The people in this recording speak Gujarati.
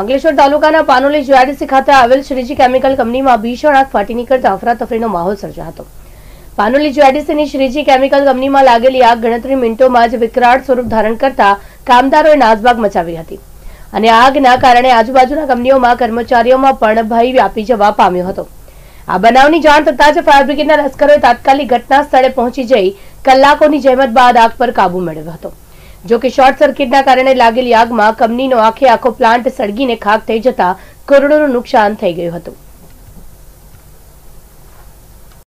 અંકલેશ્વર તાલુકાના પાનોલી જીઆરડીસી ખાતે આવેલ શ્રીજી કેમિકલ કંપનીમાં ભીષણ આગ ફાટી નીકળતા અફરાતફરીનો માહોલ સર્જાયો હતો. પાનોલી જીઆરડીસીની શ્રીજી કેમિકલ કંપનીમાં લાગેલી આગ ગણતરી મિનિટોમાં જ વિકરાળ સ્વરૂપ ધારણ કરતા કામદારોએ નાસભાગ મચાવી હતી. અને આગના કારણે આજુબાજુના કંપનીઓમાં કર્મચારીઓમાં પણ ભય વ્યાપી જવા પામ્યો હતો. આ બનાવની જાણ થતાં જ ફાયર બ્રિગેડના લશ્કરોએ તાત્કાલિક ઘટના સ્થળે પહોંચી જઈ કલાકોની જહેમત બાદ આગ પર કાબુ મેળવ્યો હતો. જો કે શોર્ટ સર્કિટના કારણે લાગેલી આગમાં કંપનીનો આખે આખો પ્લાન્ટ સળગીને ખાક થઈ જતા કરોડોનું નુકસાન થઈ ગયું હતું.